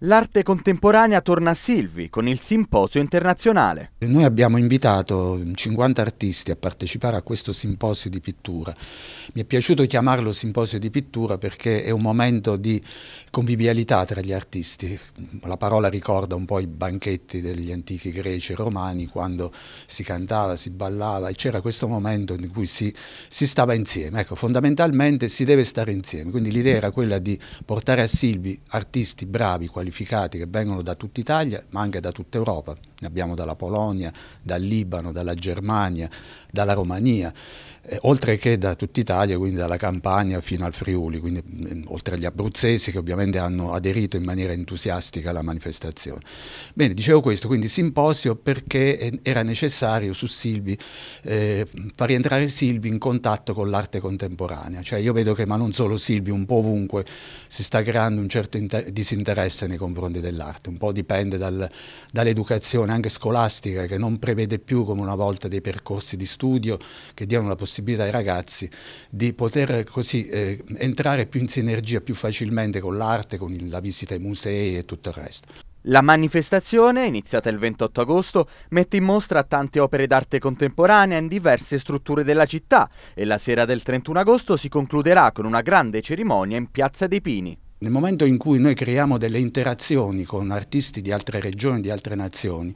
L'arte contemporanea torna a Silvi con il simposio internazionale. Noi abbiamo invitato 50 artisti a partecipare a questo simposio di pittura. Mi è piaciuto chiamarlo simposio di pittura perché è un momento di convivialità tra gli artisti. La parola ricorda un po' i banchetti degli antichi greci e romani quando si cantava, si ballava e c'era questo momento in cui si, si stava insieme. Ecco, fondamentalmente si deve stare insieme. Quindi l'idea era quella di portare a Silvi artisti bravi, qualificati qualificati che vengono da tutta Italia ma anche da tutta Europa, ne abbiamo dalla Polonia, dal Libano, dalla Germania, dalla Romania eh, oltre che da tutta Italia, quindi dalla Campania fino al Friuli, quindi, eh, oltre agli abruzzesi che ovviamente hanno aderito in maniera entusiastica alla manifestazione. Bene, dicevo questo, quindi simposio perché era necessario su Silvi eh, far rientrare Silvi in contatto con l'arte contemporanea, cioè io vedo che ma non solo Silvi, un po' ovunque si sta creando un certo disinteresse nei confronti dell'arte, un po' dipende dal, dall'educazione anche scolastica che non prevede più come una volta dei percorsi di studio che diano la possibilità ai ragazzi di poter così eh, entrare più in sinergia più facilmente con l'arte, con la visita ai musei e tutto il resto. La manifestazione, iniziata il 28 agosto, mette in mostra tante opere d'arte contemporanea in diverse strutture della città e la sera del 31 agosto si concluderà con una grande cerimonia in Piazza dei Pini. Nel momento in cui noi creiamo delle interazioni con artisti di altre regioni, di altre nazioni,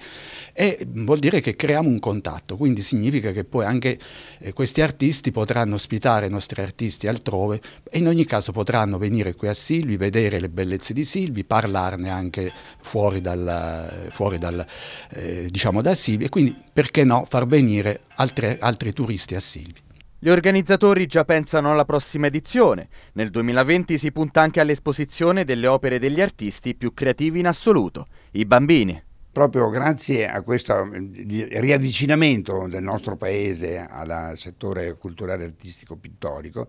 vuol dire che creiamo un contatto, quindi significa che poi anche eh, questi artisti potranno ospitare i nostri artisti altrove e in ogni caso potranno venire qui a Silvi, vedere le bellezze di Silvi, parlarne anche fuori, dal, fuori dal, eh, diciamo da Silvi e quindi perché no far venire altre, altri turisti a Silvi. Gli organizzatori già pensano alla prossima edizione. Nel 2020 si punta anche all'esposizione delle opere degli artisti più creativi in assoluto, i bambini. Proprio grazie a questo riavvicinamento del nostro paese al settore culturale, artistico, pittorico,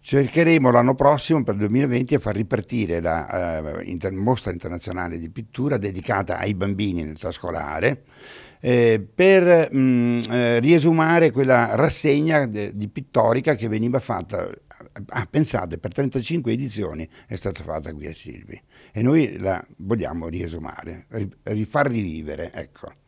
cercheremo l'anno prossimo, per il 2020, a far ripartire la uh, inter mostra internazionale di pittura dedicata ai bambini in età scolare eh, per mh, mm, eh, riesumare quella rassegna de, di pittorica che veniva fatta, ah, pensate, per 35 edizioni è stata fatta qui a Silvi e noi la vogliamo riesumare, rifar rivivere, ecco.